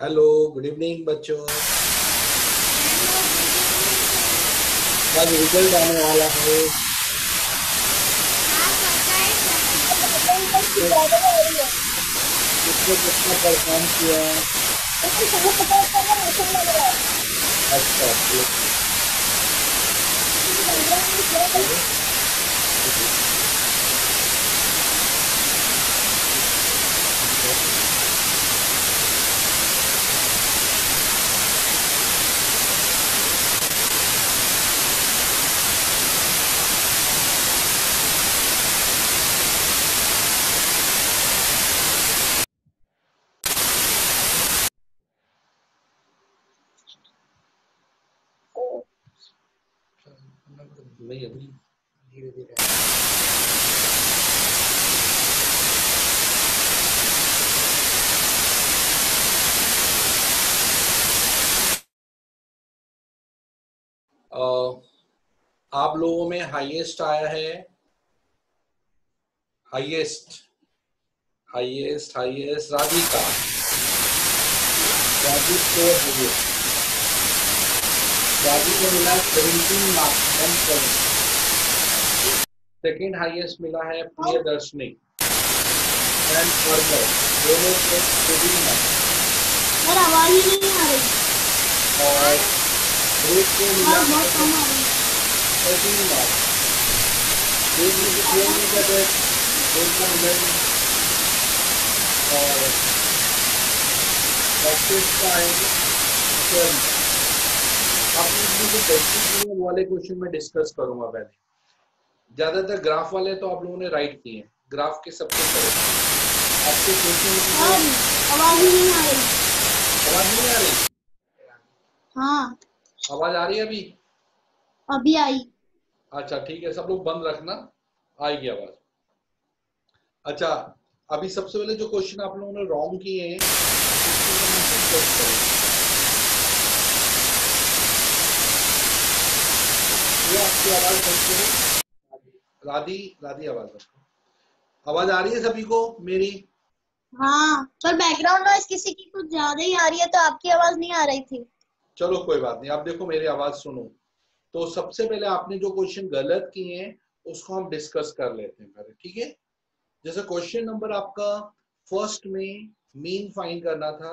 Hello good evening बच्चों। कल result आने वाला है। किसने कितना परफॉर्म किया? अच्छा आप लोगों में हाईएस्ट आया है? हाईएस्ट हाईएस्ट हाईएस्ट राधिका को। राजू को मिला सेवेंटीन मार्क्स सेकेंड हाईएस्ट मिला है प्रिय दर्शनी एंड फर्दर दोनों को मार्क्स सर आवाज़ नहीं आ रही। और ग्रेट को मिला हाँ और प्रैक्टिस है इसमें जो वाले क्वेश्चन में डिस्कस करूँगा पहले ज़्यादातर ग्राफ वाले तो आप लोगों ने राइट किए हैं। ग्राफ के सबसे पहले। आपके क्वेश्चन आवाज़ नहीं आ रही। आवाज़ नहीं आ रही? हाँ। आवाज़ आ रही है अभी? अभी आई। अच्छा ठीक है सब लोग बंद रखना। आएगी आवाज़। अच्छा अभी सबसे पहले जो क्वेश्चन आप लोगों ने रॉन्ग किए हैं उसको हम डिस्कस करेंगे ये आपकी आवाज़ बंद करो। राधी राधी आवाज़ बंद आवाज़ आ रही है सभी को? मेरी? हाँ सर बैकग्राउंड नॉइज़ किसी की कुछ ज़्यादा ही आ रही है तो आपकी आवाज़ नहीं आ रही थी। चलो कोई बात नहीं। आप देखो मेरी आवाज़ सुनो। तो सबसे पहले आपने जो क्वेश्चन गलत किए हैं, उसको हम डिस्कस कर लेते हैं पहले, ठीक है? जैसे क्वेश्चन नंबर आपका फ़र्स्ट में मीन फाइंड करना था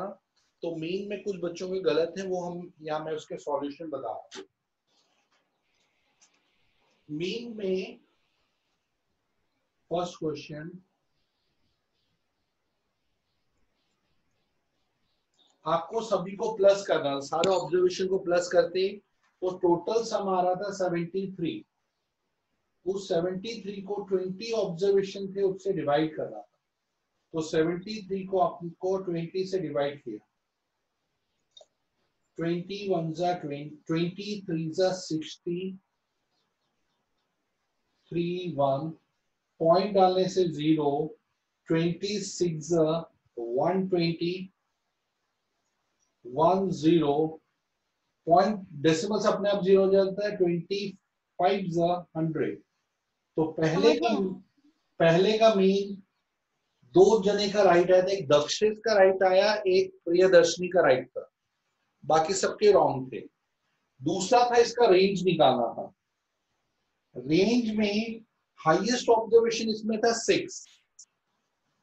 तो मीन में कुछ बच्चों के गलत है, वो हम यहाँ मैं उसके सॉल्यूशन बता रहा हूँ। मीन में फ़र्स्ट क्वेश्चन आपको सभी को प्लस करना, सारे ऑब्जर्वेशन को प्लस करते तो टोटल सम आ रहा था 73 उस 73 को 20 ऑब्जर्वेशन थे, उससे डिवाइड कर रहा था। तो 73 को आपको 20 से डिवाइड किया। 20 वन जा 20 थ्री 60 थ्री वन पॉइंट डालने से zero twenty six one twenty one zero point decimals अपने आप ज़ीरो हो जाता है ट्वेंटी फाइव हंड्रेड तो पहले का पहले का मीन दो जने का राइट आया था एक दक्षित का राइट आया एक प्रियदर्शनी का राइट था। बाकी सबके रॉन्ग थे। दूसरा था इसका रेंज निकालना था। रेंज में हाईएस्ट ऑब्जर्वेशन इसमें था सिक्स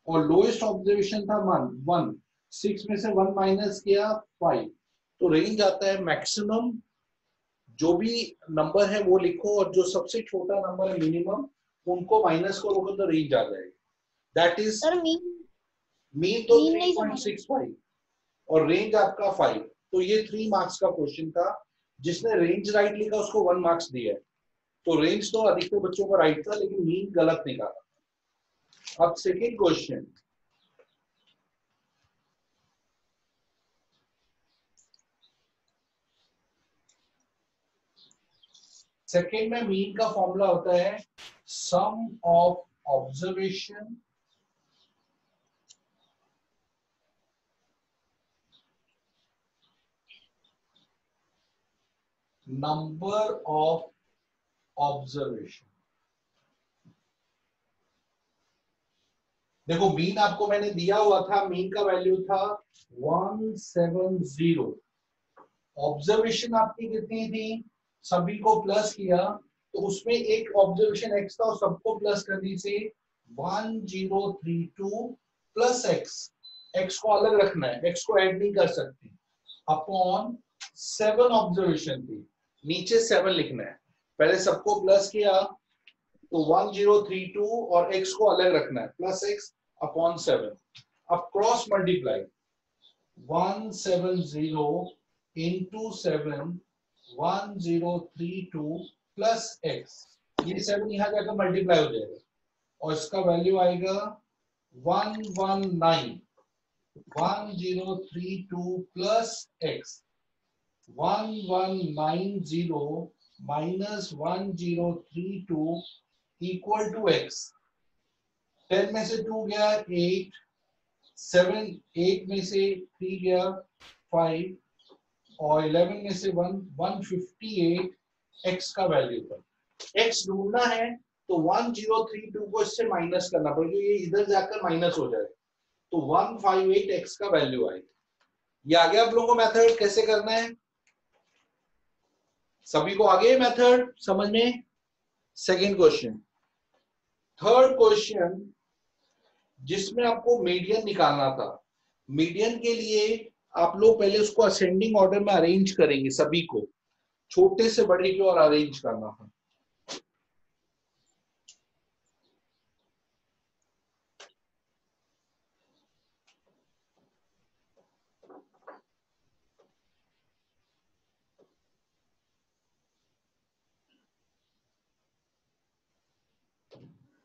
और लोएस्ट ऑब्जर्वेशन था वन वन सिक्स में से वन माइनस किया फाइव तो रेंज आता है मैक्सिमम जो भी नंबर है वो लिखो और जो सबसे छोटा नंबर है मिनिमम उनको माइनस करोगे तो रेंज आ जाएगी। दैट इज़ मीन मीन तो Mean थ्री नहीं पॉइंट समझ। सिक्स फाइव और रेंज आपका फाइव तो ये थ्री मार्क्स का क्वेश्चन था। जिसने रेंज राइट लिखा उसको वन मार्क्स दिया है। तो रेंज तो अधिकतर बच्चों का राइट था लेकिन मीन गलत निकाला। अब सेकेंड क्वेश्चन सेकेंड में मीन का फॉर्मूला होता है sum of observation number of observation देखो मीन आपको मैंने दिया हुआ था मीन का वैल्यू था वन सेवन ज़ीरो ऑब्जर्वेशन आपकी कितनी थी? सभी को प्लस किया तो उसमें एक ऑब्जर्वेशन एक्स था और सबको प्लस करने से one zero three two plus x x को अलग रखना है एक्स को ऐड नहीं कर सकते। अपॉन सेवन ऑब्जर्वेशन थी नीचे सेवन लिखना है। पहले सबको प्लस किया तो वन ज़ीरो थ्री टू और एक्स को अलग रखना है। प्लस एक्स अपॉन सेवन अब cross multiply one seven zero into seven one zero three two plus x. ये सेवन यहाँ जाकर मल्टीप्लाई हो जाएगा। और इसका वैल्यू आएगा one one nine one zero three two plus x. One one nine zero minus one zero three two equal two x. Ten में से टू गया एट सेवन एट में से थ्री गया फाइव और इलेवन में से one one fifty eight x का वैल्यू था। एक्स ढूंढना है तो वन ज़ीरो थ्री टू को इससे माइनस करना पड़ेगा ये इधर जाकर माइनस हो जाए। तो वन फाइव एक्स का वैल्यू आएगा ये आगे आप लोगों को मेथड कैसे करना है? सभी को आगे मेथड समझ में सेकेंड क्वेश्चन थर्ड क्वेश्चन जिसमें आपको मीडियन निकालना था। मीडियन के लिए आप लोग पहले उसको असेंडिंग ऑर्डर में अरेंज करेंगे सभी को। छोटे से बड़े की ओर अरेंज करना था।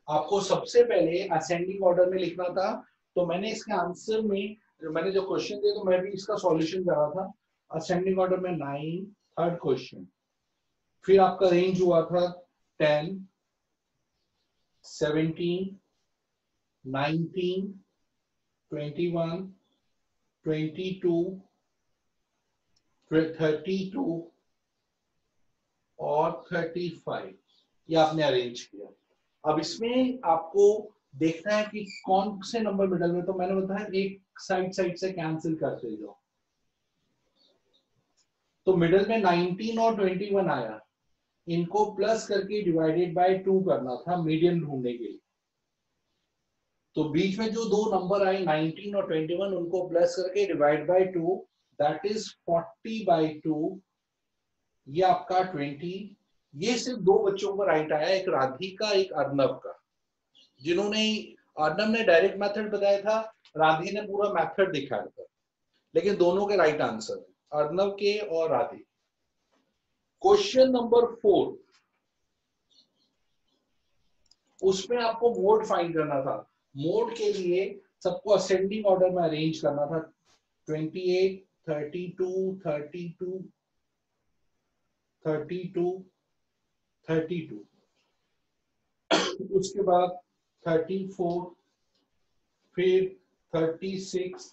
आपको सबसे पहले असेंडिंग ऑर्डर में लिखना था तो मैंने इसके आंसर में जो मैंने जो क्वेश्चन दिया तो मैं भी इसका सॉल्यूशन करा था। असेंडिंग ऑर्डर में नाइन थर्ड क्वेश्चन फिर आपका रेंज हुआ था ten seventeen nineteen twenty one twenty two thirty two और थर्टी फाइव ये आपने अरेंज किया। अब इसमें आपको देखना है कि कौन से नंबर मिडल में तो मैंने बताया एक साइड साइड से कैंसिल करते जाओ तो मिडल में 19 और 21 आया। इनको प्लस करके डिवाइडेड बाय टू करना था मीडियन ढूँढने के लिए। तो बीच में जो दो नंबर आए 19 और 21 उनको प्लस करके divide by two that is 40 by two ये आपका 20 ये सिर्फ़ दो बच्चों का राइट आया, एक राधिका, एक अर्नब का, जिन्होंने अर्नब ने डायरेक्ट मेथड बताया था राधे ने पूरा मेथड दिखाया था। लेकिन दोनों के राइट आंसर है अर्नब के और राधे। क्वेश्चन नंबर फोर उसमें आपको मोड फाइंड करना था। मोड के लिए सबको असेंडिंग ऑर्डर में अरेंज करना था। 28, 32, 32, 32, 32 उसके बाद 34 फिर 36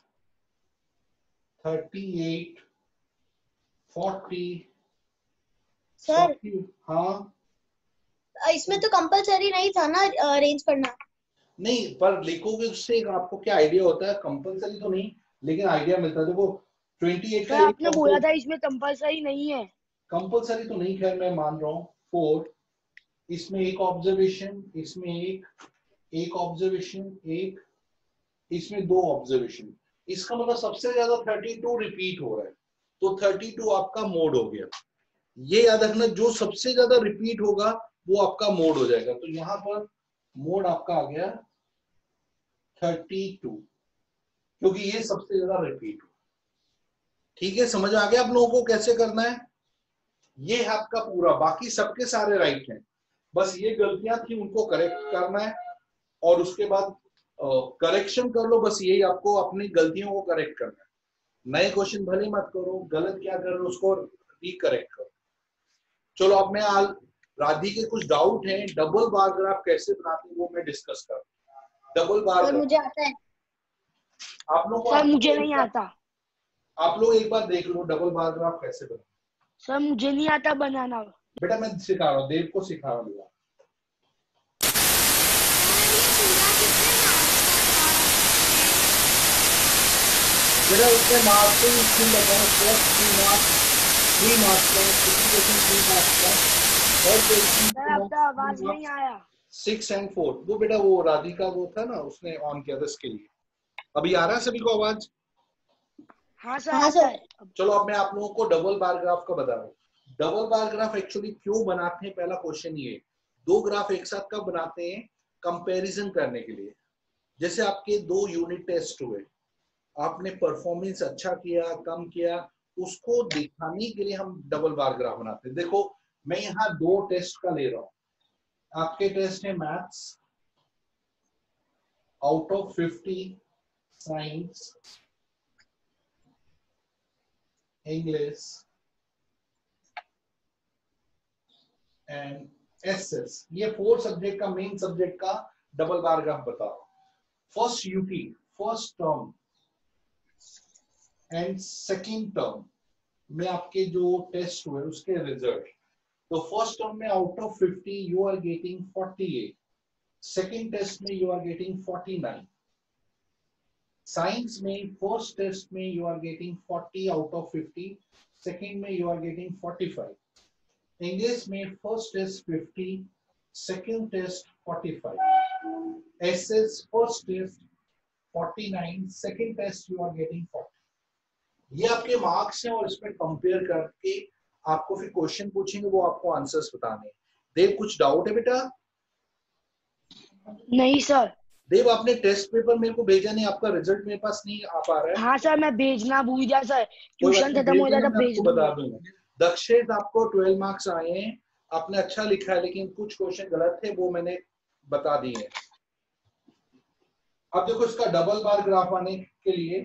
38 40 सर 40 हाँ। इसमें तो कंपलसरी नहीं था ना अरेंज करना? नहीं पर लिखोगे उससे आपको क्या आइडिया होता है? कंपलसरी तो नहीं लेकिन आइडिया मिलता है। देखो 28 सर आपने बोला था इसमें कंपलसरी नहीं है। कंपलसरी तो नहीं खैर मैं मान रहा हूँ। फोर इसमें एक ऑब्जर्वेशन इसमें एक एक ऑब्जर्वेशन एक, इसमें दो ऑब्जर्वेशन इसका मतलब सबसे ज़्यादा 32 रिपीट हो रहा है। तो 32 आपका मोड हो गया। ये याद रखना, जो सबसे ज़्यादा रिपीट होगा, वो आपका मोड हो जाएगा। तो यहाँ पर मोड आपका आ गया 32 क्योंकि ये सबसे ज़्यादा रिपीट हो ठीक है, समझ आ गया आप लोगों को कैसे करना है? ये है आपका पूरा। बाकी सबके सारे राइट हैं। बस ये गलतियाँ थी, उनको करेक्ट करना है। और उसके बाद करेक्शन कर लो बस यही आपको अपनी गलतियों को करेक्ट करना है। नए क्वेश्चन भले मत करो गलत क्या कर रहे हो उसको रिकरेक्ट करो। चलो अब मैं आल राधी के कुछ डाउट हैं डबल बार ग्राफ कैसे बनाते हैं वो मैं डिस्कस कर डबल बार मुझे आता है। आप लोग सर मुझे नहीं आता। आप लोग एक बार देख लो डबल बार ग्राफ कैसे बनाते सर मुझे नहीं आता बनाना। बेटा मैं सिखा रहा हूँ देव को सिखा रहा हूँ। बेटा उसमें मार्क्स थ्री बताओ first three marks three marks का थ्री मार्क्स का और आपका आवाज़ नहीं आया सिक्स एंड फोर वो बेटा वो राधिका वो था ना उसने ऑन किया था इसके लिए अभी आ रहा है सभी को आवाज़ हाँ सर हाँ, सर। चलो अब मैं आप लोगों को डबल बार ग्राफ का बता रहा हूँ डबल बार ग्राफ एक्चुअली क्यों बनाते हैं पहला क्वेश्चन ये दो ग्राफ एक साथ कब बनाते हैं कंपैरिजन करने के लिए जैसे आपके दो यूनिट टेस्ट हुए। आपने परफॉर्मेंस अच्छा किया, कम किया, उसको दिखाने के लिए हम डबल बार ग्राफ बनाते हैं। देखो, मैं यहाँ दो टेस्ट का ले रहा हूँ। आपके टेस्ट है maths out of fifty science English and SS ये फोर सब्जेक्ट का मेन सब्जेक्ट का डबल बार ग्राफ बताओ first UP first term and second term में आपके जो टेस्ट हुए, उसके रिज़ल्ट तो फ़र्स्ट टर्म में out of 50 you are getting 48 second test में यू आर गेटिंग 49 साइंस में फ़र्स्ट टेस्ट में you are getting 40 out of 50 second में यू आर गेटिंग 45 इंग्लिश में first test 50 second test 45 SS first test 49 second test you are getting 40 ये आपके marks हैं और इसमें कंपेयर करके आपको फिर क्वेश्चन पूछेंगे वो आपको आंसर्स बताने हैं। देव कुछ डाउट है बेटा? नहीं सर देव आपने टेस्ट पेपर मेरे को भेजा नहीं आपका रिज़ल्ट मेरे पास नहीं आ पा रहा है। हाँ सर मैं भेजना भूल गया सर ट्यूशन खत्म हो जाता भेज बता दूँगा। दक्षित आपको 12 मार्क्स आए हैं। आपने अच्छा लिखा है लेकिन कुछ क्वेश्चन गलत थे वो मैंने बता दिए अब देखो इसका डबल बार ग्राफ आने के लिए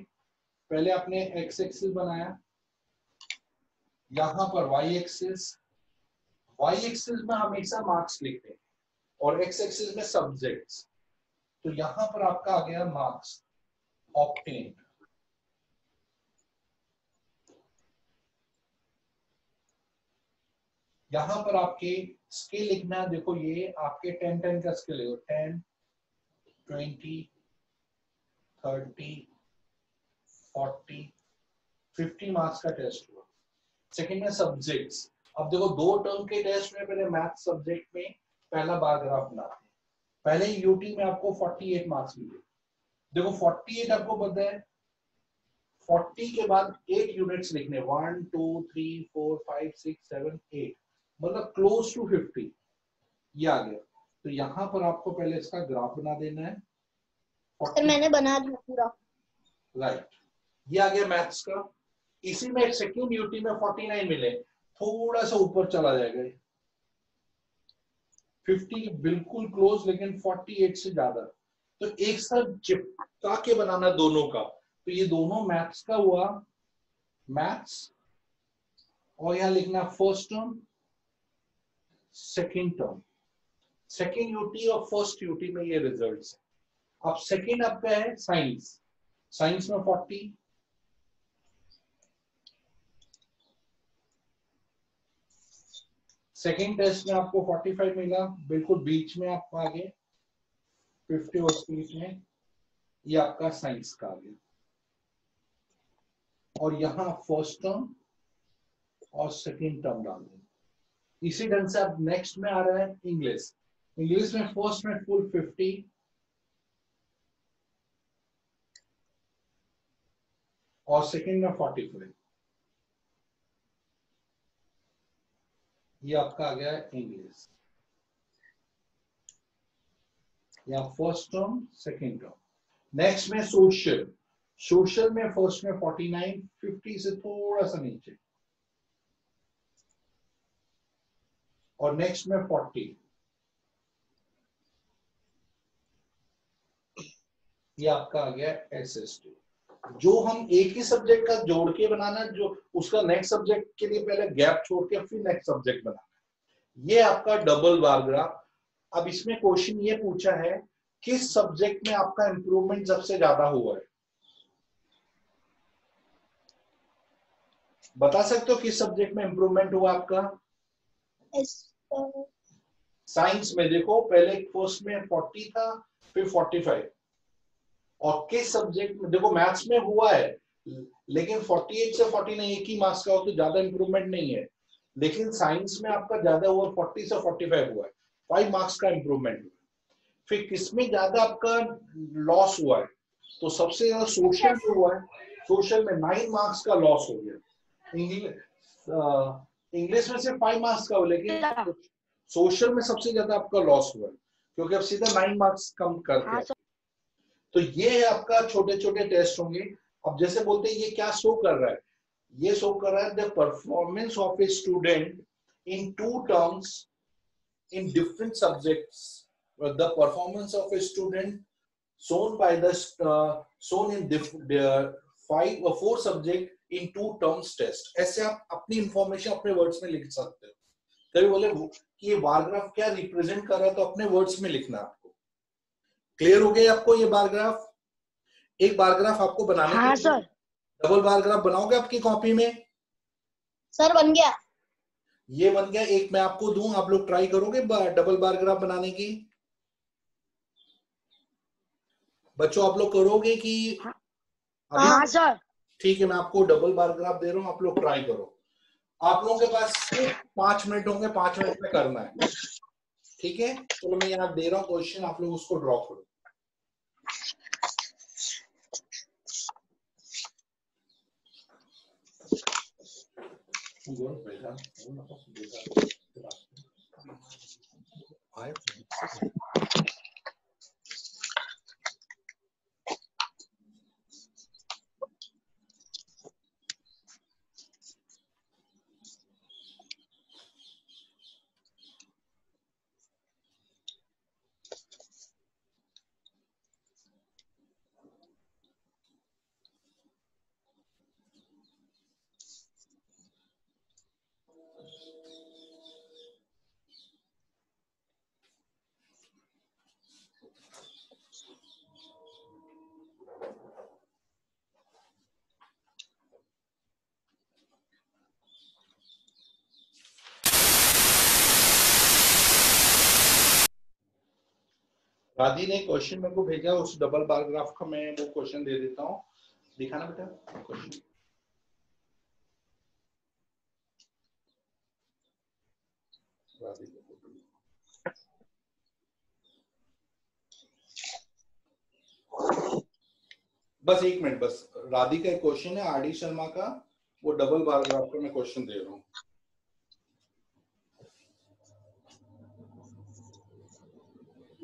पहले आपने एक्स एक्सिस बनाया। यहाँ पर वाई एक्सिस वाई एक्सिस में हमेशा मार्क्स लिखते हैं और एक्स एक्सिस में सब्जेक्ट्स तो यहाँ पर आपका आ गया मार्क्स ऑप्टेन यहाँ पर आपके स्केल लिखना है। देखो ये आपके टेन टेन का स्केल है। Ten twenty thirty forty fifty marks का टेस्ट हुआ। सेकेंड में सब्जेक्ट्स अब देखो दो टर्म के टेस्ट में पहले मैथ सब्जेक्ट में पहला बनाते हैं। पहले यूटी में आपको 48 मार्क्स मिले। देखो 48 आपको पता है 40 के बाद 8 यूनिट्स लिखने। 1 2 3 4 5 6 7 8 मतलब क्लोज टू 50 ये आ गया। तो यहाँ पर आपको पहले इसका ग्राफ बना देना है। सर मैंने बना दिया पूरा। राइट ये आ गया मैथ्स का। इसी में एक सेकेंड यूटी में 49 मिले। थोड़ा सा ऊपर चला जाएगा ये। 50 बिल्कुल क्लोज लेकिन 48 से ज़्यादा। तो एक साथ चिपका के बनाना दोनों का। तो ये दोनों मैथ्स का हुआ। मैथ्स और यहाँ लिखना first term second term second UT और फ़र्स्ट यूटी में ये रिजल्ट्स अब सेकेंड आपका है साइंस साइंस में 40 सेकेंड टेस्ट में आपको 45 मिला। बिल्कुल बीच में आप आ गए 50 और स्पीच में। ये आपका साइंस का आ गया और यहाँ फ़र्स्ट टर्म और सेकेंड टर्म डाल दें। इसी ढंग से आप नेक्स्ट में आ रहे हैं इंग्लिश इंग्लिश में फ़र्स्ट में फुल 50 और सेकेंड में 45 ये आपका आ गया इंग्लिश या first term second term next में सोशल सोशल में फ़र्स्ट में 49 50 से थोड़ा सा नीचे. और नेक्स्ट में 40 ये आपका आ गया एस एस टी जो हम एक ही सब्जेक्ट का जोड़ के बनाना जो उसका नेक्स्ट सब्जेक्ट के लिए पहले गैप छोड़ के फिर नेक्स्ट सब्जेक्ट बनाना ये आपका डबल बार ग्राफ अब इसमें क्वेश्चन ये पूछा है किस सब्जेक्ट में आपका इंप्रूवमेंट सबसे ज़्यादा हुआ है? बता सकते हो किस सब्जेक्ट में इंप्रूवमेंट हुआ आपका? साइंस में देखो पहले फ़र्स्ट में 40 था फिर 45 और किस सब्जेक्ट में देखो मैथ्स में हुआ है लेकिन 48 से 49 एक ही मार्क्स का हो तो ज़्यादा इंप्रूवमेंट नहीं है। लेकिन साइंस में आपका ज़्यादा हुआ 40 से 45 हुआ है। फाइव मार्क्स का इंप्रूवमेंट हुआ फिर किसमें ज़्यादा आपका लॉस हुआ है? तो सबसे ज़्यादा सोशल में हुआ है। सोशल में नाइन मार्क्स का लॉस हो गया। इंग्लिश इंग्लिश में सिर्फ़ फाइव मार्क्स का हो लेकिन सोशल में सबसे ज़्यादा आपका लॉस हुआ है। क्योंकि अब सीधा नाइन मार्क्स कम कर हाँ दिया सर तो ये आपका छोटे छोटे टेस्ट होंगे। अब जैसे बोलते हैं ये क्या शो कर रहा है? ये शो कर रहा है the performance of a student in two terms in different subjects. Uh, the performance of a student shown by the uh, or four subject in two terms test. ऐसे आप अपनी इंफॉर्मेशन अपने वर्ड्स में लिख सकते हो। कभी बोले कि ये बार ग्राफ क्या रिप्रेजेंट कर रहा है तो अपने वर्ड्स में लिखना क्लियर हो गया आपको ये बारग्राफ एक बार ग्राफ आपको बनाने हाँ सर डबल बारग्राफ बनाओगे आपकी कॉपी में? सर बन गया। ये बन गया एक मैं आपको दूँ आप लोग ट्राई करोगे डबल बार ग्राफ बनाने की? बच्चों आप लोग करोगे कि हाँ। हाँ सर ठीक है मैं आपको डबल बारग्राफ दे रहा हूँ आप लोग ट्राई करो। आप लोगों के पास पाँच मिनट होंगे पाँच मिनट में करना है। ठीक है? चलो मैं यहाँ दे रहा हूँ क्वेश्चन आप लोग उसको ड्रॉ करो। राधी ने क्वेश्चन मेरे को भेजा, उस डबल बार ग्राफ का मैं वो क्वेश्चन दे देता हूँ। दिखाना बेटा क्वेश्चन। बस एक मिनट, बस। राधी का एक क्वेश्चन है, आर डी शर्मा का, वो डबल बारग्राफ का मैं क्वेश्चन दे रहा हूँ।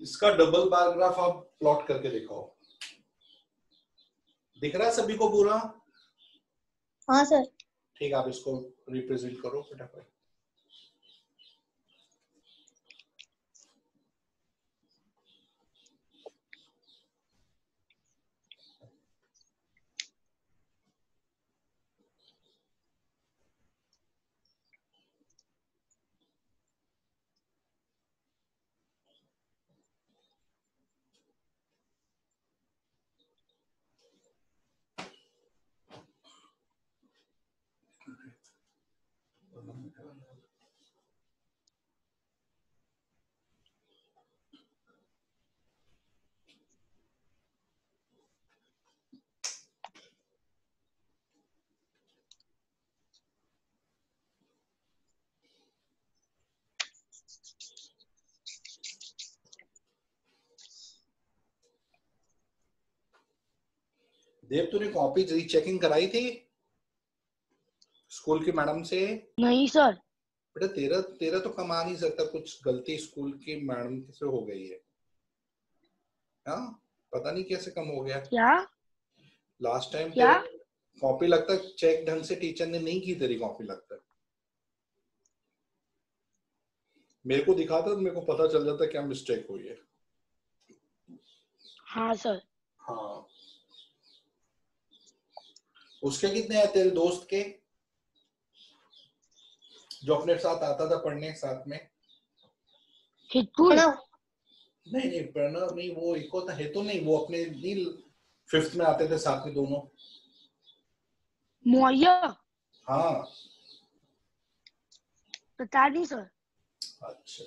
इसका डबल पैराग्राफ आप प्लॉट करके दिखाओ। दिख रहा है सभी को पूरा? हाँ सर। ठीक है आप इसको रिप्रेजेंट करो फटाफट। देव तूने कॉपी रीचेकिंग कराई थी स्कूल की मैडम से? नहीं सर बेटा तेरा तेरा तो कमा नहीं सकता कुछ गलती स्कूल की मैडम से हो गई है। हाँ पता नहीं कैसे कम हो गया। क्या? लास्ट टाइम क्या? कॉपी लगता चेक ढंग से टीचर ने नहीं की तेरी कॉपी लगता। मेरे को दिखाता तो मेरे को पता चल जाता क्या मिस्टेक हुई है। हाँ सर हाँ। उसके कितने हैं तेरे दोस्त के? जो अपने साथ आता था पढ़ने साथ में। नहीं नहीं प्रणव नहीं वो एक होता है तो नहीं वो अपने नहीं फिफ्थ में आते थे साथ में दोनों। मुहैया? हाँ। पता नहीं सर अच्छा।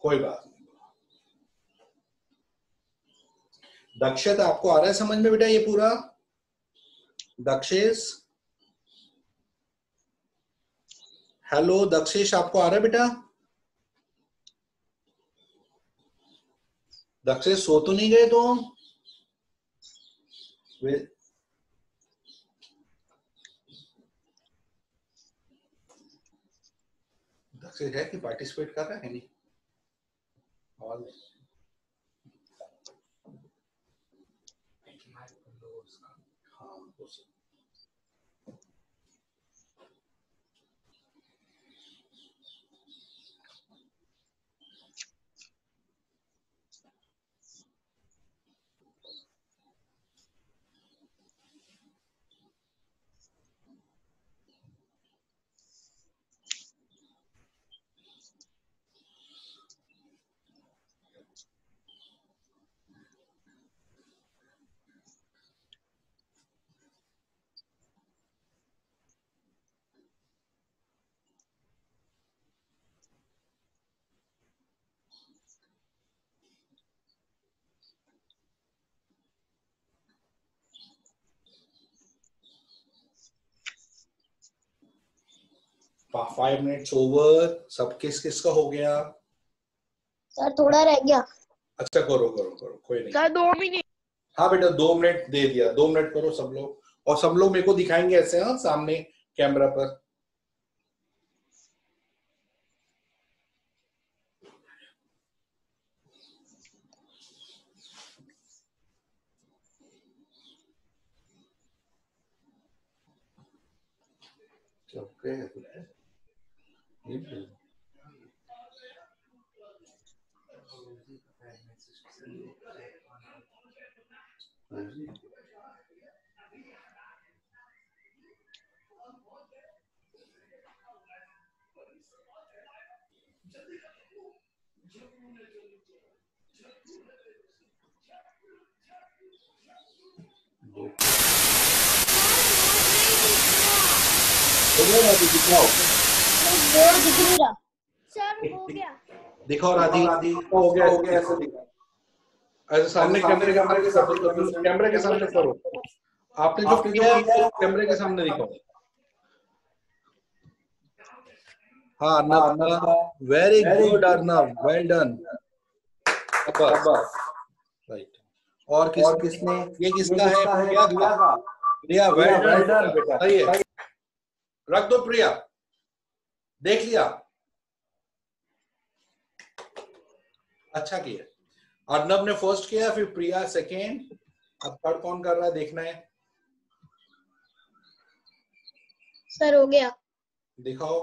कोई बात नहीं। दक्षत आपको आ रहा है समझ में बेटा ये पूरा? दक्षेश? हेलो दक्षेश, आपको आ रहा है बेटा? दक्षेश, सो तो नहीं गए तुम? वे दक्षेश है कि पार्टिसिपेट कर रहा है? नहीं। और फाइव मिनट्स ओवर सब किस किस का हो गया? सर थोड़ा रह गया। अच्छा करो करो करो कोई नहीं। सर दो मिनट। हाँ बेटा दो मिनट दे दिया दो मिनट करो सब लोग। और सब लोग मेरे को दिखाएँगे ऐसे हाँ सामने कैमरा पर। ओके दिखाओ बोर्ड दिख नहीं रहा। सर हो गया। दिखाओ राधी राधी। हो गया हो गया ऐसे दिखाओ ऐसे सामने कैमरे कैमरे के सामने कैमरे के सामने करो। आपने जो किया है कैमरे के सामने दिखाओ हाँ Arnab very good Arnab well done right और किस किसने? ये किसका है? प्रिया का। प्रिया वेल डन बेटा। सही है। रख दो प्रिया। देख लिया। अच्छा किया। अर्नब ने फ़र्स्ट किया फिर प्रिया सेकेंड अब थर्ड कौन कर रहा है देखना है। सर हो गया। दिखाओ।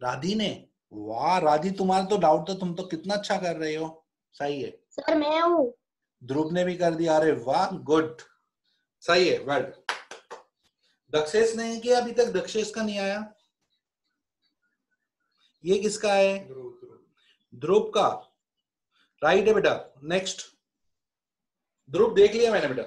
राधी ने? वाह राधी तुम्हारा तो डाउट था तुम तो कितना अच्छा कर रहे हो। सही है। सर मैं हूँ। ध्रुव ने भी कर दिया। अरे वाह गुड सही है वेल दक्षेश ने किया अभी तक दक्षेश का नहीं आया। ये किसका है? ध्रुव का। राइट है बेटा। नेक्स्ट ध्रुव देख लिया मैंने बेटा।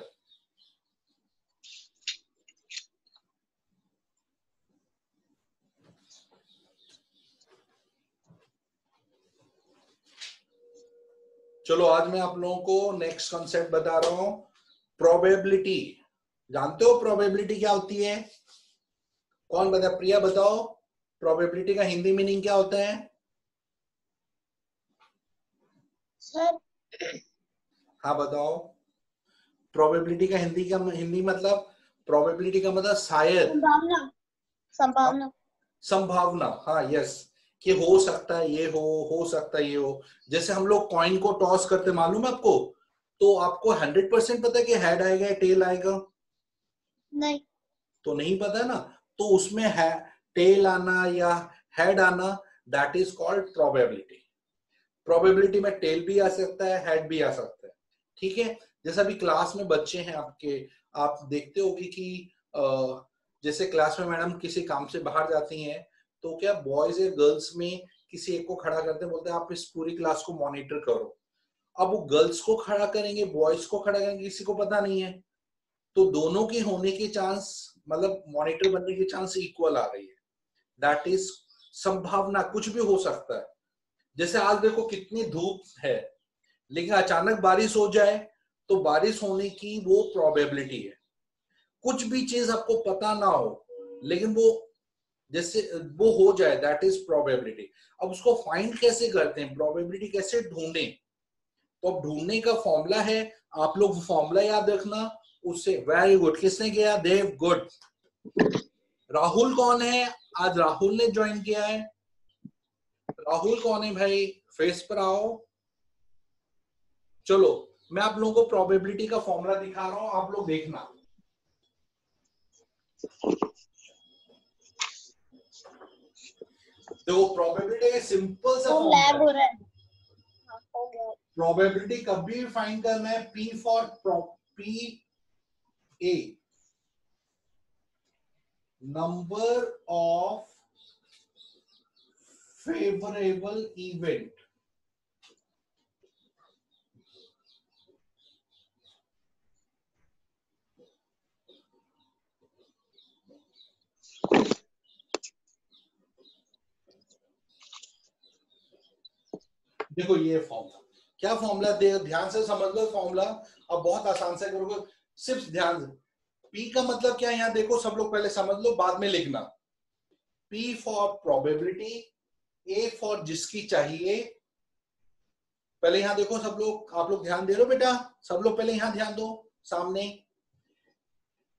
चलो आज मैं आप लोगों को नेक्स्ट कॉन्सेप्ट बता रहा हूँ। प्रोबेबिलिटी जानते हो प्रोबेबिलिटी क्या होती है? कौन बता? प्रिया बताओ। प्रोबेबिलिटी का हिंदी मीनिंग क्या होता है? सर हाँ बताओ। प्रोबेबिलिटी का हिंदी का हिंदी मतलब प्रोबेबिलिटी का मतलब शायद। संभावना। संभावना। संभावना हाँ यस कि हो सकता है ये हो हो सकता है ये हो। जैसे हम लोग कॉइन को टॉस करते मालूम है आपको? तो आपको हंड्रेड परसेंट पता है कि हेड आएगा या टेल आएगा? नहीं। तो नहीं पता ना? तो उसमें है टेल आना या हेड आना that is called probability probability में टेल भी आ सकता है हेड भी आ सकता है। ठीक है? जैसे अभी क्लास में बच्चे हैं आपके, आप देखते होगे कि जैसे क्लास में मैडम किसी काम से बाहर जाती हैं तो क्या बॉयज़ या गर्ल्स में किसी एक को खड़ा करते हैं, बोलते हैं, आप इस पूरी क्लास को मॉनिटर करो। अब वो गर्ल्स को खड़ा करेंगे बॉयज़ को खड़ा करेंगे, किसी को पता नहीं है। तो दोनों के होने के चांस मतलब मॉनिटर बनने के चांस इक्वल आ रही है। दैट इज़ संभावना कुछ भी हो सकता है। जैसे आज देखो कितनी धूप है, लेकिन अचानक बारिश हो जाए तो बारिश होने की वो प्रोबेबिलिटी है। कुछ भी चीज़ आपको पता ना हो, लेकिन वो, जैसे, वो हो जाए दैट इज़ प्रोबेबिलिटी अब उसको फाइंड कैसे करते हैं? प्रोबेबिलिटी कैसे ढूंढे? तो अब ढूँढने का फॉर्मूला है, आप लोग फॉर्मूला याद रखना, उससे वेरी गुड किसने किया? देव गुड राहुल कौन है? आज राहुल ने ज्वाइन किया है। राहुल कौन है भाई? फेस पर आओ। चलो मैं आप लोगों को प्रोबेबिलिटी का फॉर्मूला दिखा रहा हूँ आप लोग देखना। देखो प्रोबेबिलिटी का सिंपल सा लैब हो रहा है। प्रोबेबिलिटी कभी फाइंड करना है? P for P A number of favourable event देखो ये फॉर्मूला क्या फॉर्मूला दे ध्यान से समझ लो फॉर्मूला अब बहुत आसान से करोगे। सिर्फ़ ध्यान से। पी का मतलब क्या यहाँ देखो, सब लोग पहले समझ लो, बाद में लिखना। P for probability A for जिसकी चाहिए। पहले यहाँ देखो, सब लोग, आप लोग ध्यान दे रहे हो बेटा? सब लोग पहले यहाँ ध्यान दो, सामने।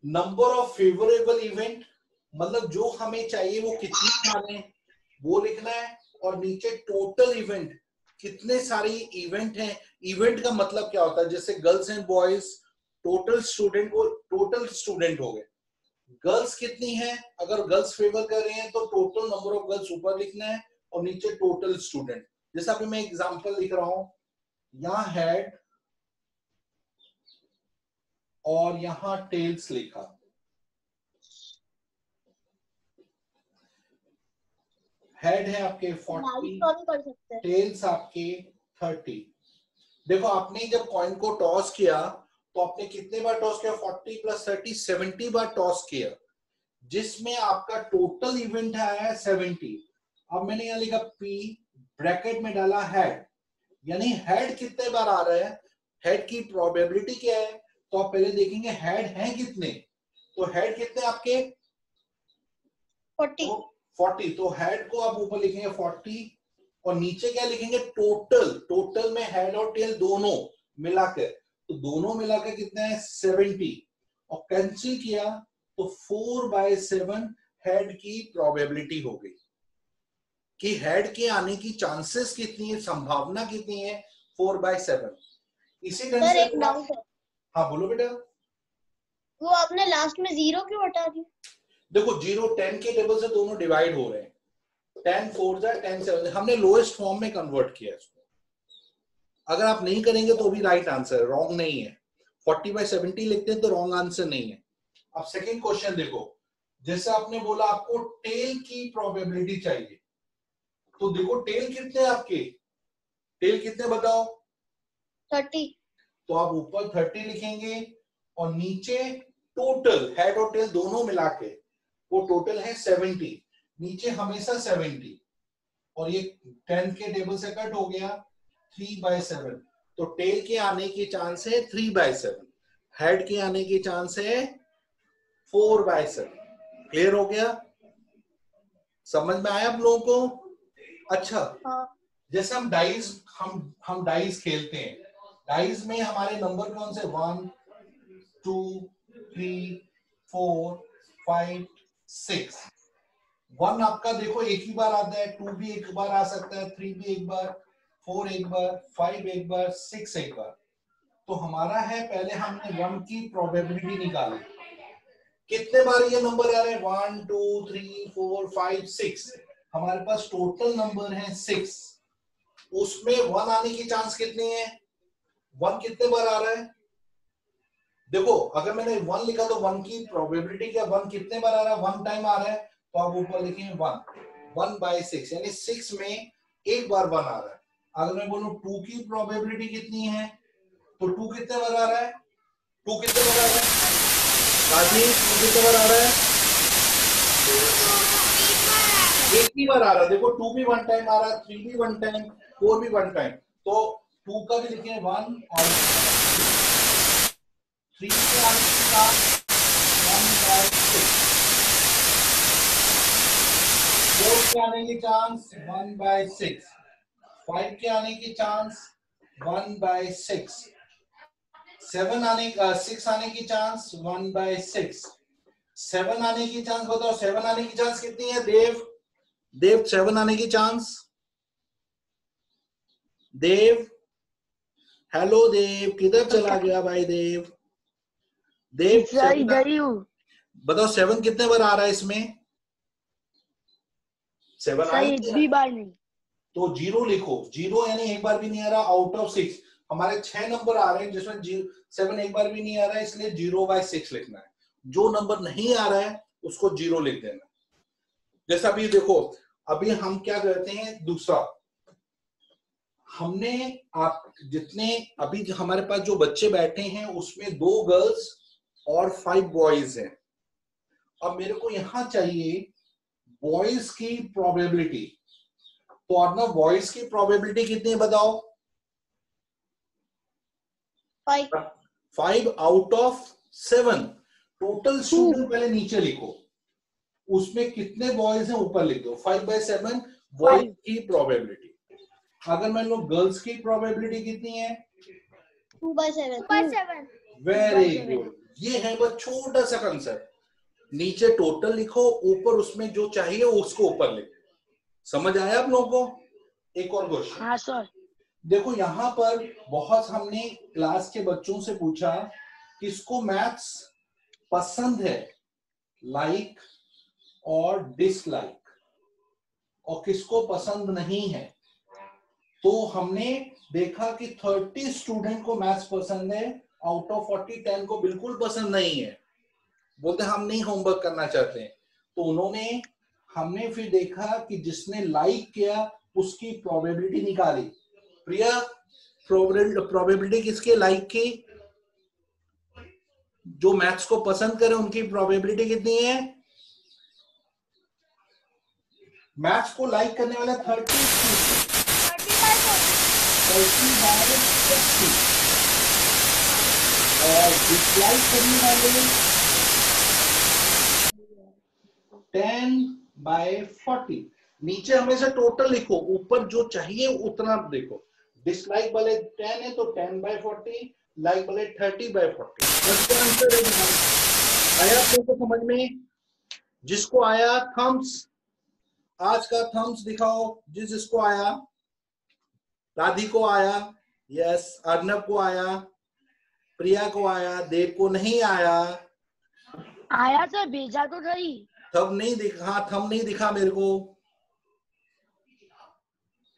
नंबर ऑफ़ फेवरेबल इवेंट मतलब जो हमें चाहिए, वो कितनी माने वो लिखना है। और नीचे टोटल इवेंट कितने सारे इवेंट हैं। इवेंट का मतलब क्या होता है? जैसे girls and boys total student वो टोटल स्टूडेंट हो गए। गर्ल्स कितनी है? अगर गर्ल्स फेवर कर रहे हैं तो टोटल नंबर ऑफ़ गर्ल्स ऊपर लिखना है और नीचे टोटल स्टूडेंट जैसा अभी मैं एग्जांपल लिख रहा हूँ। यहाँ हेड और यहाँ टेल्स लिखा। हेड है आपके फोर्टी टेल्स आपके थर्टी देखो आपने जब कॉइन को टॉस किया तो आपने कितने बार टॉस किया? फोर्टी प्लस थर्टी सेवेंटी बार टॉस किया। जिसमें आपका टोटल इवेंट आया है सेवेंटी अब मैंने यहाँ लिखा पी ब्रैकेट में डाला हेड यानी हेड कितने बार आ रहा है? हेड की प्रोबेबिलिटी क्या है? तो आप पहले देखेंगे हेड हैं कितने? तो हेड कितने आपके? फोर्टी फोर्टी तो हेड को आप ऊपर लिखेंगे फोर्टी और नीचे क्या लिखेंगे? टोटल टोटल में हेड और टेल दोनों मिलाकर। तो दोनों मिलाकर कितने हैं? सेवेंटी। और कैंसिल किया तो फोर बाय सेवन हेड की प्रोबेबिलिटी हो गई। कि हेड के आने की चांसेस कितनी है? संभावना कितनी है? फोर बाय सेवन इसी ढंग से है। बोलो बेटा। वो आपने लास्ट में ज़ीरो क्यों हटा दिया? देखो ज़ीरो टेन के टेबल से दोनों डिवाइड हो रहे हैं। टेन फोर जा टेन सेवन हमने लोएस्ट फॉर्म में कन्वर्ट किया इसको। अगर आप नहीं करेंगे तो भी राइट आंसर रॉन्ग नहीं है। फोर्टी बाई सेवेंटी लिखते हैं तो रॉन्ग आंसर नहीं है। अब सेकेंड क्वेश्चन देखो। जैसे आपने बोला आपको टेल की प्रोबेबिलिटी चाहिए। तो देखो टेल कितने आपके? टेल कितने बताओ? थर्टी तो आप ऊपर थर्टी लिखेंगे और नीचे टोटल हेड और टेल दोनों मिला के वो टोटल है सेवेंटी नीचे हमेशा सेवेंटी और ये टेन के टेबल से कट हो गया। थ्री बाय सेवन तो टेल के आने के चांस है थ्री बाय सेवन हेड के आने के चांस है फोर बाय सेवन क्लियर हो गया? समझ में आया आप लोगों को? अच्छा हाँ। जैसे हम डाइस हम हम डाइस खेलते हैं। डाइस में हमारे नंबर कौन से? One two three four five six one आपका देखो एक ही बार आता है टू भी एक बार आ सकता है थ्री भी एक बार। फोर एक बार, फाइव एक बार, सिक्स एक बार। तो हमारा है, पहले हमने वन की प्रोबेबिलिटी निकाली। कितने बार ये नंबर आ रहे हैं? One two three four five six हमारे पास टोटल नंबर है सिक्स उसमें वन आने की चांस कितनी है? वन कितने बार आ रहा है? देखो, अगर मैंने वन लिखा तो वन की प्रोबेबिलिटी क्या? वन कितने बार आ रहा है? वन टाइम आ रहा है। तो आप ऊपर लिखेंगे वन वन बाय सिक्स यानी सिक्स में एक बार वन आ रहा है। अगर मैं बोलूँ टू की प्रोबेबिलिटी कितनी है तो टू कितने बार आ रहा है? टू कितने बार आ रहा है? राजीव टू कितने बार आ रहा है? एक ही बार आ रहा है। देखो, टू भी वन टाइम आ रहा है थ्री भी वन टाइम फोर भी वन टाइम तो टू का भी लिखे वन और थ्री के आने की chance one by six five के आने की chance one by six. Seven आने का सिक्स आने की chance one by six. Seven आने की चांस बताओ सेवन आने की चांस कितनी है देव? देव सेवन आने की चांस। देव? हेलो देव किधर चला गया भाई देव? देव बताओ सेवन कितने बार आ रहा है इसमें? सेवन आ बार नहीं। तो ज़ीरो लिखो। ज़ीरो यानी एक बार भी नहीं आ रहा आउट ऑफ़ सिक्स हमारे छह नंबर आ रहे हैं, जिसमें सेवन एक बार भी नहीं आ रहा है, इसलिए ज़ीरो बाय सिक्स लिखना है। जो नंबर नहीं आ रहा है, उसको ज़ीरो लिख देना जैसा अभी देखो, अभी हम क्या करते हैं, दूसरा। हमने आप जितने अभी हमारे पास जो बच्चे बैठे हैं, उसमें दो गर्ल्स और फाइव बॉयज़ हैं। अब मेरे को यहाँ चाहिए बॉयज़ की प्रोबेबिलिटी तो अर्नव बॉयज़ की प्रोबेबिलिटी कितनी है बताओ five five out of seven total student पहले नीचे लिखो। उसमें कितने बॉयज़ हैं ऊपर लिख दो। फाइव बाय सेवन बॉयज़ की प्रोबेबिलिटी अगर मान लो गर्ल्स की प्रोबेबिलिटी कितनी है? Two by seven very good ये है बस छोटा सा कंसेप्ट नीचे टोटल लिखो ऊपर उसमें जो चाहिए उसको ऊपर लिखो। समझ आया आप लोगों को? एक और क्वेश्चन हाँ सर देखो यहाँ पर बहुत हमने क्लास के बच्चों से पूछा किसको मैथ्स पसंद है लाइक और डिसलाइक और किसको पसंद नहीं है? तो हमने देखा कि 30 स्टूडेंट को मैथ्स पसंद है आउट ऑफ़ 40 10 को बिल्कुल पसंद नहीं है। बोलते हम नहीं होमवर्क करना चाहते तो उन्होंने हमने फिर देखा कि जिसने लाइक किया, उसकी प्रोबेबिलिटी निकाली। प्रिया प्रोबेबिलिटी किसके लाइक की? जो मैथ्स को पसंद करे, उनकी प्रोबेबिलिटी कितनी है? मैथ्स को लाइक करने वाला थर्टी थर्टी और डिसलाइक करने वाले टेन बाय फोर्टी नीचे हमेशा टोटल लिखो, ऊपर जो चाहिए उतना देखो। डिसलाइक वाले टेन है तो टेन बाय फोर्टी लाइक वाले थर्टी बाय फोर्टी आंसर आया आप लोगों समझ में? जिसको आया थम्स आज का थम्स दिखाओ। जिस जिसको आया, राधी को आया यस अर्नब को आया, प्रिया को आया, देव को नहीं आया। आया सर भेजा तो सही थम नहीं दिखा हाँ थम नहीं दिखा मेरे को।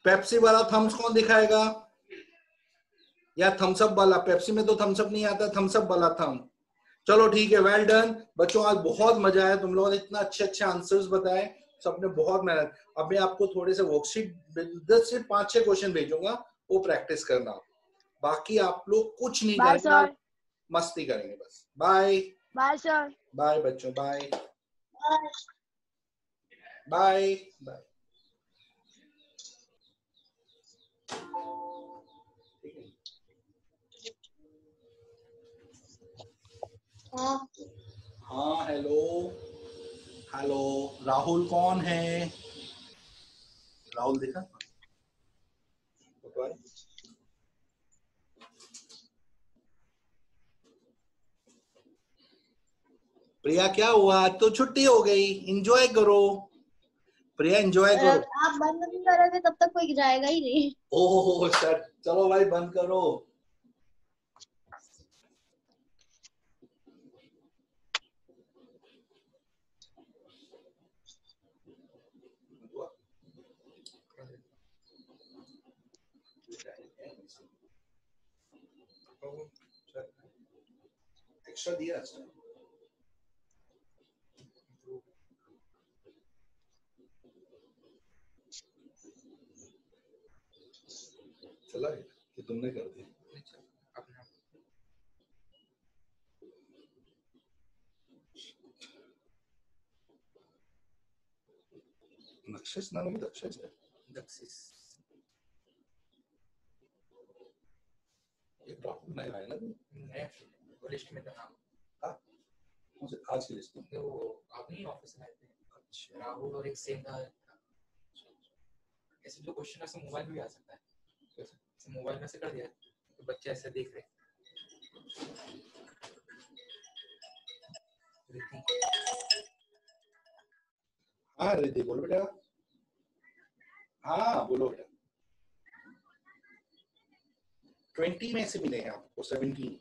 पेप्सी वाला थम्स कौन दिखाएगा? या थम्सअप वाला? पेप्सी में तो थम्सअप नहीं आता थम्सअप वाला थम चलो ठीक है वेल डन बच्चों आज बहुत मज़ा आया तुम लोगों ने इतना अच्छे अच्छे आंसर्स बताए सबने बहुत मेहनत। अब मैं आपको थोड़े से वर्कशीट दस से पाँच छह क्वेश्चन भेजूँगा वो प्रैक्टिस करना। बाकी आप लोग कुछ नहीं सर मस्ती करेंगे बस। बाय बाय सर बाय बच्चों बाय बाय बाय हाँ हाँ हेलो हेलो राहुल कौन है? राहुल देखा? प्रिया क्या हुआ? तो छुट्टी हो गई। इंजॉय करो। प्रिया एंजॉय करो। आप बंद नहीं करोगे तब तक कोई जाएगा ही नहीं। Oh sir. चलो भाई बंद करो। एक्स्ट्रा दिया इस चला गया कि तुमने कर दिया। नक्शेस नाम है दक्षेस है दक्षिस ये डॉक्टर नया आया ना? नया लिस्ट में था। नाम मुझे आज की लिस्ट में तो वो आप ही ऑफ़िस में आए थे। अच्छा। राहुल और एक था। ऐसे जो क्वेश्चन ऐसे मोबाइल में भी आ सकता है। ऐसे मोबाइल में से कर दिया। तो बच्चे ऐसे देख रहे हाँ। रिद्धि बोलो बेटा। हाँ बोलो बेटा। ट्वेंटी में से मिले हैं आपको सेवेंटीन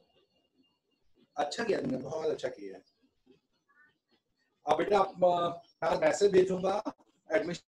अच्छा किया तुमने, बहुत अच्छा किया। है अब बेटा, आप मैसेज भेजूँगा, एडमिशन